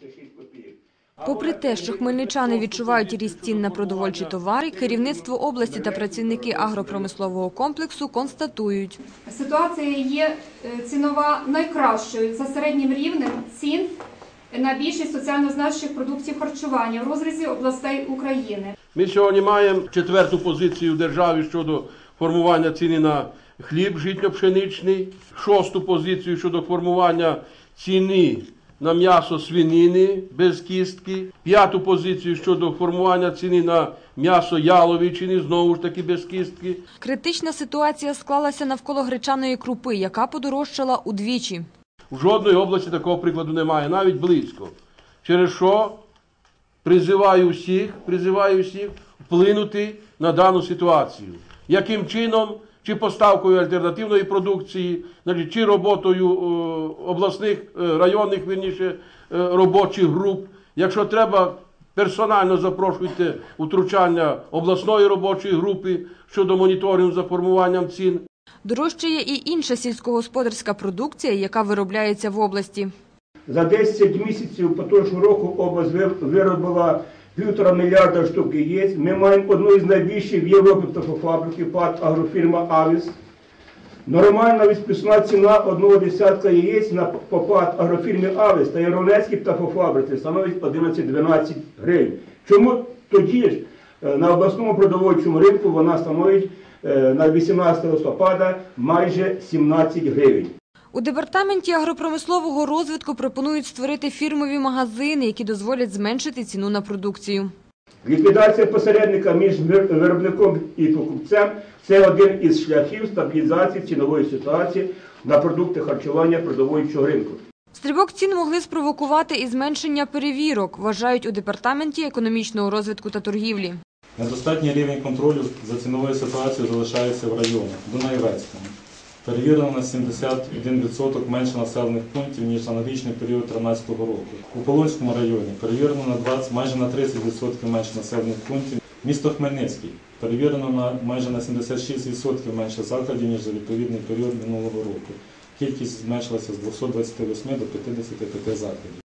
76 копійок. Попри те, що хмельничани відчувають ріст цін на продовольчі товари, керівництво області та працівники агропромислового комплексу констатують. Ситуація є е, цінова найкращою за середнім рівнем цін на більшість соціально значущих продуктів харчування в розрізі областей України. Ми сьогодні маємо четверту позицію в державі щодо формування ціни на хліб житньо-пшеничний, шосту позицію щодо формування ціни на м'ясо свинини без кістки, п'яту позицію щодо формування ціни на м'ясо яловичини, знову ж таки без кістки. Критична ситуація склалася навколо гречаної крупи, яка подорожчала удвічі. В жодної області такого прикладу немає, навіть близько. Через що призиваю всіх, призиваю всіх вплинути на дану ситуацію. Яким чином, чи поставкою альтернативної продукції, чи роботою е, обласних е, районних вірніше, е, робочих груп. Якщо треба, персонально запрошуйте втручання обласної робочої групи щодо моніторингу за формуванням цін. Дорожчає і інша сільськогосподарська продукція, яка виробляється в області. За 10 місяців поточного року область ви- виробила півтора мільярда штук яєць. Ми маємо одну із найбільших в Європі птахофабрики ПАД агрофірма Авіс. Нормальна відпускна ціна одного десятка яєць на попад агрофірмі Авіс та Яронецькій птахофабриці становить 11-12 гривень. Чому тоді ж е, на обласному продовольчому ринку вона становить е, на 18 листопада майже 17 гривень? У департаменті агропромислового розвитку пропонують створити фірмові магазини, які дозволять зменшити ціну на продукцію. Ліквідація посередника між виробником і покупцем це один із шляхів стабілізації цінової ситуації на продукти харчування продовольчого ринку. Стрибок цін могли спровокувати і зменшення перевірок, вважають у департаменті економічного розвитку та торгівлі. Недостатній рівень контролю за ціновою ситуацією залишається в районах Дунаєвецькому. Перевірено на 71% менше населених пунктів, ніж аналогічний період 2013 року. У Полонському районі перевірено на 20, майже на 30% менше населених пунктів. Місто Хмельницький перевірено на майже на 76% менше закладів, ніж за відповідний період минулого року. Кількість зменшилася з 228 до 55 закладів.